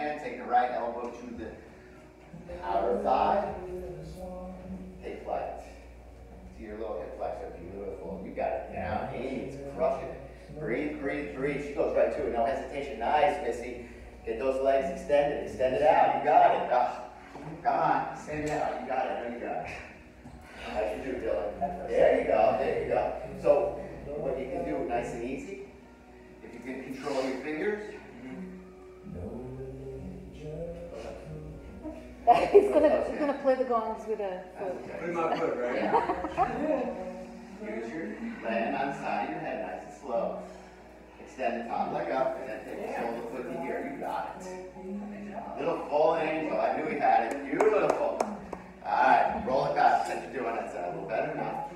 hand. Take the right elbow to the outer thigh. Take flight. See your little hip flexor. Beautiful. You got it down. Amy's crushing it. Breathe, breathe, breathe. She goes right to it. No hesitation. Nice, Missy. Get those legs extended. Extend it out. You got it. Ah, come on. Extend it out. You got it. You got it. You do, Dylan? There you go. There you go. So, what you can do, nice and easy. If you can control your fingers. he's gonna he's gonna play the gongs with a foot. With my foot, right? Use your land on the side of your head, nice and slow. Extend the top leg up and then take the shoulder foot to here. You got it. Little full angel. I knew he had it. Beautiful. Alright, roll it back. Since you're doing that side a little better now.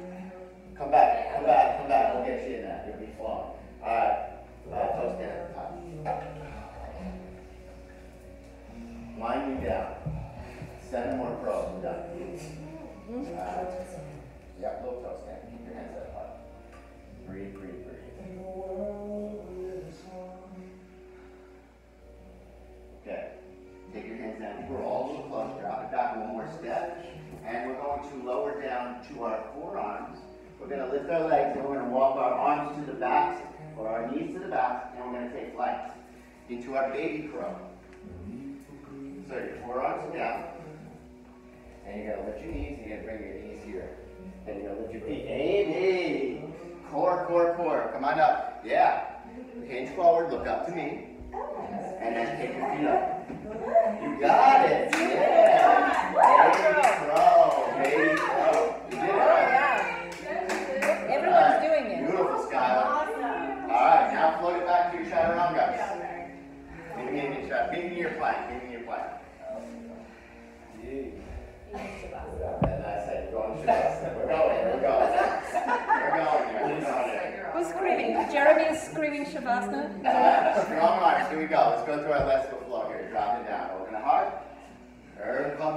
Come back, come back, come back. We'll get you in that. You'll be flowing. Alright. Uh, toe stand at the. Wind me down. Seven more pros. We're done. Alright. Yep, little toe stand. Keep your hands up high. Breathe, breathe, breathe. Okay. Take your hands down. We're all a little close. Drop it back one more step. And we're going to lower down to our forearms. We're going to lift our legs and we're going to walk our arms to the backs or our knees to the backs and we're going to take flight into our baby crow. Mm-hmm. So your forearms are down. And you're going to lift your knees and you're going to bring your knees here. And you're going to lift your feet. Amy! Core, core, core. Come on up. Yeah. Hinge forward. Look up to me. And then take your feet up. You got it. Yeah. Baby crow. Baby crow. You did it right. Everyone's doing it. Beautiful, Skylar. All right, now float it back to your chaturanga. Give me your chat. Give me your plank. Give me your plank. Oh, And I said, Shavasana. We're going. We're going. We're going. We're going. Who's screaming? Jeremy is screaming Shavasana. Strong arms. Here we go. Let's go through our let's go here. Drop it down. Open the heart.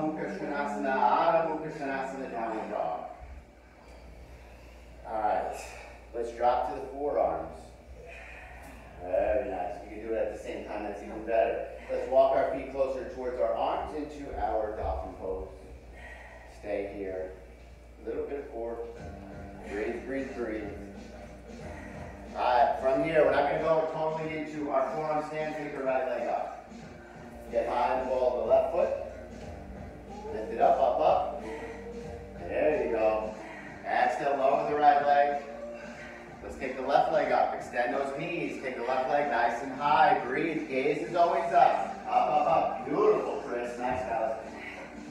Mukha Adho Mukha downward dog. All right. Let's drop to the forearms. Very nice. You can do it at the same time, that's even better. Let's walk our feet closer towards our arms into our dolphin pose. Stay here. A little bit of forward. Breathe, breathe, breathe. All right, from here, we're not going to go totally into our forearm stand. Take the right leg up. Get high on the ball of the left foot. Lift it up, up, up. There you go. Exhale, lower the right leg. Let's take the left leg up. Extend those knees. Take the left leg nice and high. Breathe. Gaze is always up. Up, up, up. Beautiful, Chris. Nice, Alex.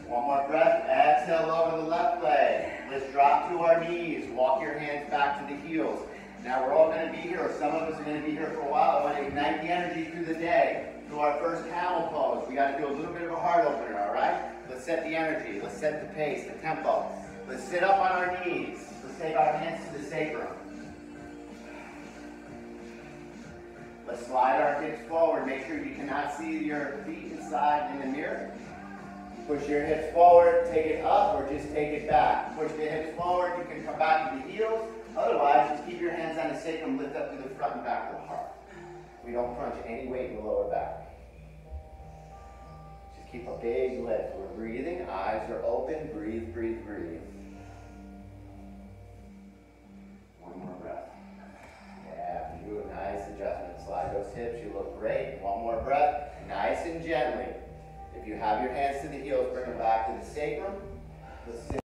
One more breath. Exhale, lower the left leg. Let's drop to our knees. Walk your hands back to the heels. Now we're all going to be here, or some of us are going to be here for a while. I want to ignite the energy through the day. Through our first camel pose. We got to do a little bit of a heart opener, all right? Let's set the energy. Let's set the pace, the tempo. Let's sit up on our knees. Let's take our hands to the sacrum. Let's slide our hips forward. Make sure you cannot see your feet inside in the mirror. Push your hips forward, take it up, or just take it back. Push the hips forward, you can come back to the heels. Otherwise, just keep your hands on the sacrum, lift up to the front and back of the heart. We don't crunch any weight in the lower back. Just keep a big lift. We're breathing, eyes are open, breathe, breathe, breathe. One more breath. Yeah, do a nice adjustment. Slide those hips, you look great. One more breath, nice and gently. If you have your hands to the heels, bring them back to the sacrum. Sit